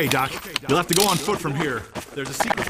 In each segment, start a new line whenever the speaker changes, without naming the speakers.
Okay, Doc. You'll have to go on foot from here. There's a secret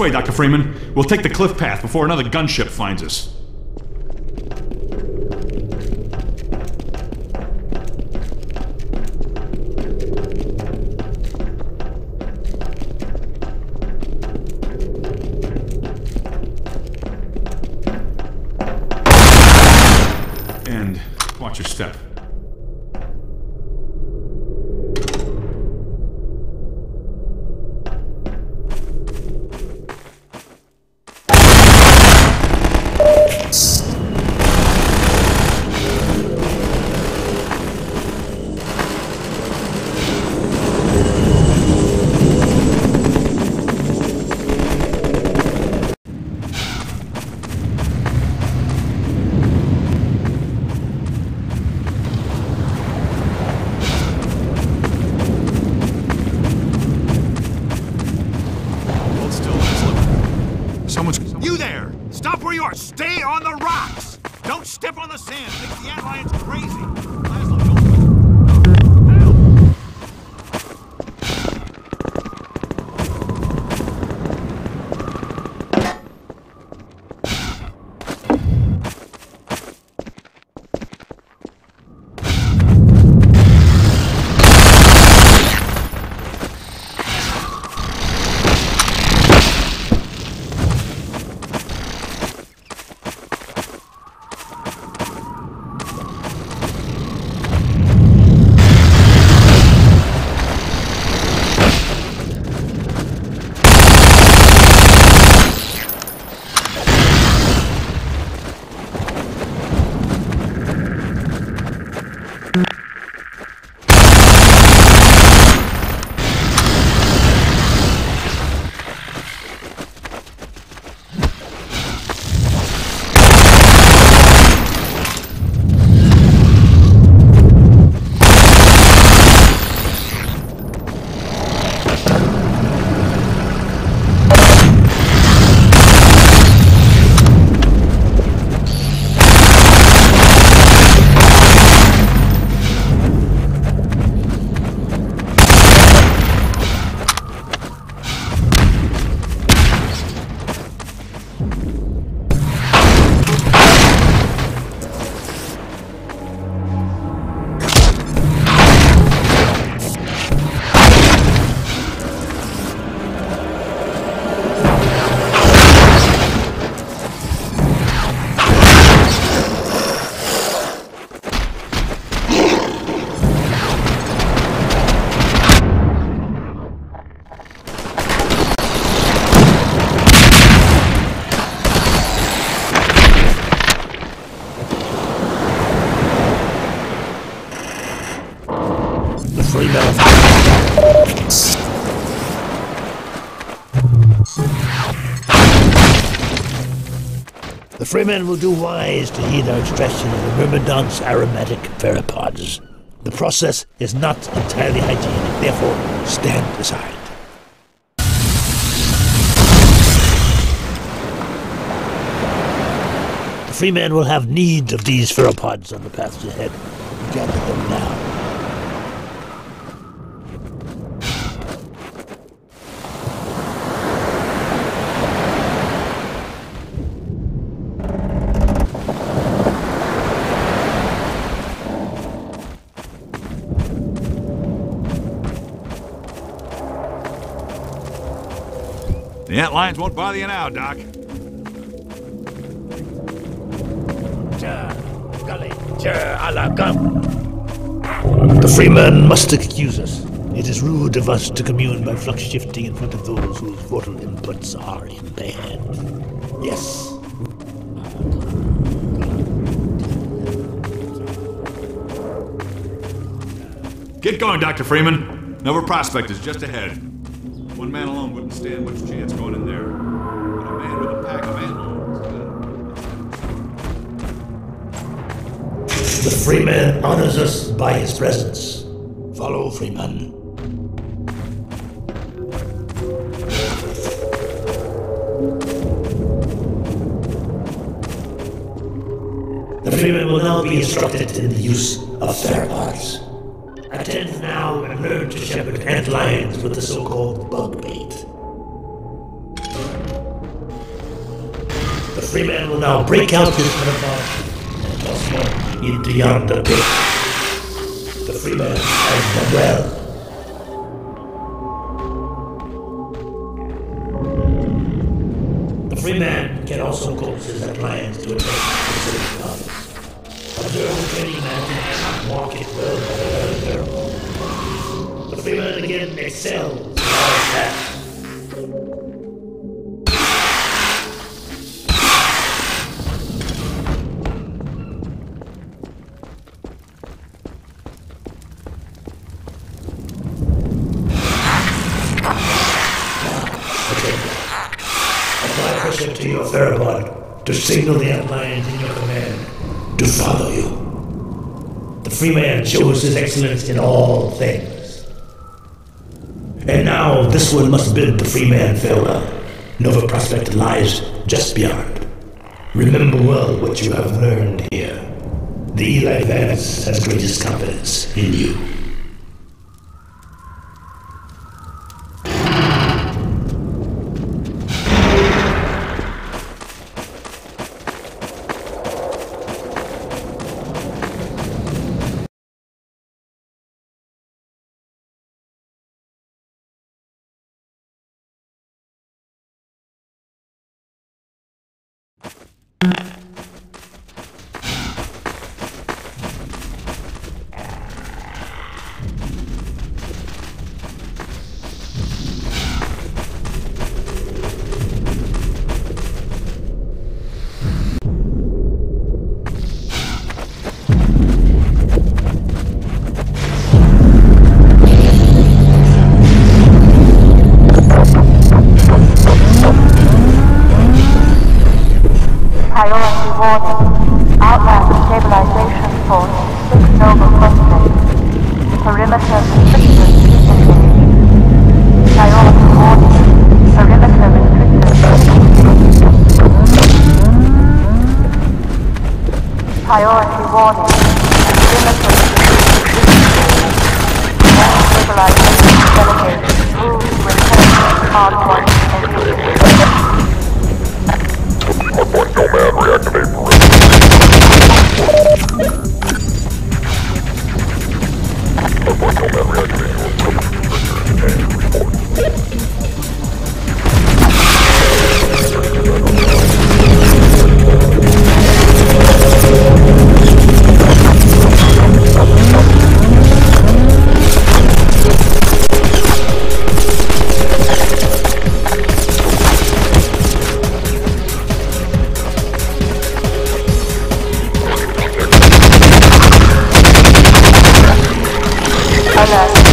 way, Dr. Freeman. We'll take the cliff path before another gunship finds us. And watch your step.
On the rocks! Don't step on the sand! Makes the antlions crazy! The
Freeman will do wise to heed our extraction of the Myrmidont's aromatic pheropods. The process is not entirely hygienic, therefore stand aside. The Freeman will have need of these pheropods on the paths ahead. Gather them now.
The antlions won't bother you now, Doc.
The Freeman must excuse us. It is rude of us to commune by flux shifting in front of those whose vital inputs are in band. Yes.
Get going, Dr. Freeman. Nova Prospekt is just ahead. Man stand much chance going in there. But a man with a pack of antlions.
Uh, the Freeman honors us by his presence. Follow Freeman. The Freeman will now be instructed in the use of pheromones. Attend now and learn to shepherd antlions with the so-called bug bait. The Freeman will now break out his pheromones and toss them into yonder pit. The Freeman has done well. The Freeman can also coax his antlions to attack specific targets. Observe the training magic, mark it well by the. The Freeman again excels in all that. To signal the antlions in your command to follow you. The Freeman shows his excellence in all things. And now this one must bid the Freeman farewell. Nova Prospekt lies just beyond. Remember well what you have learned here. The Eli Vance has greatest confidence in you.
Alert.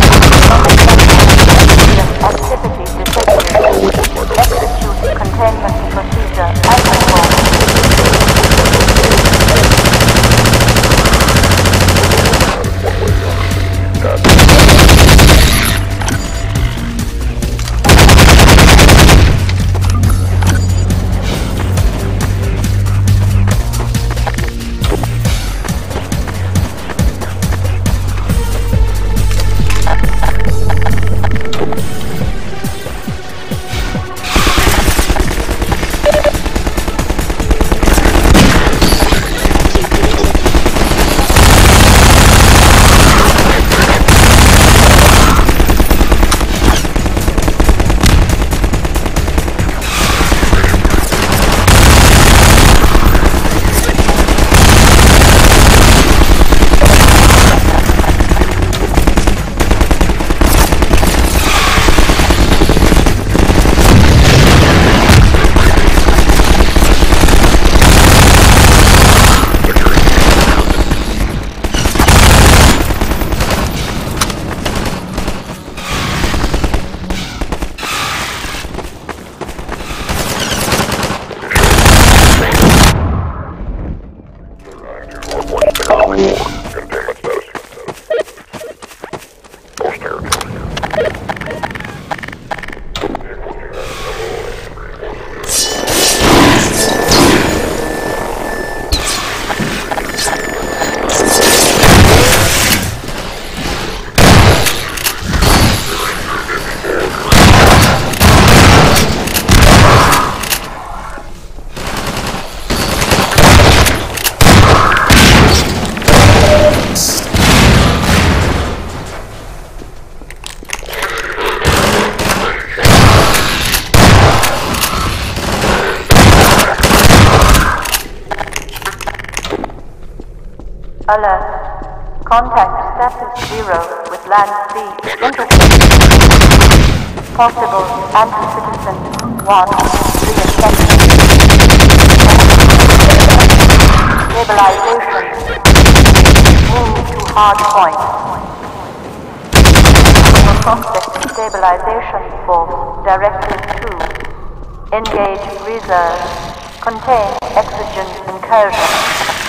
Alert. Contact status zero with land speed intercept. Possible anti-citizen one reinfection. Stabilization. Move to hard point. Prospekt stabilization force directive 2. Engage reserve. Contain exogen incursion.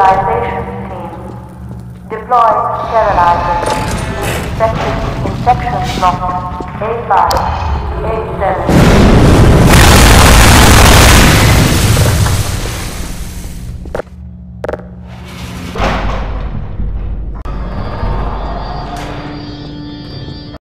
Stabilization team. Deploy sterilizer. Infected infection block A5, A7.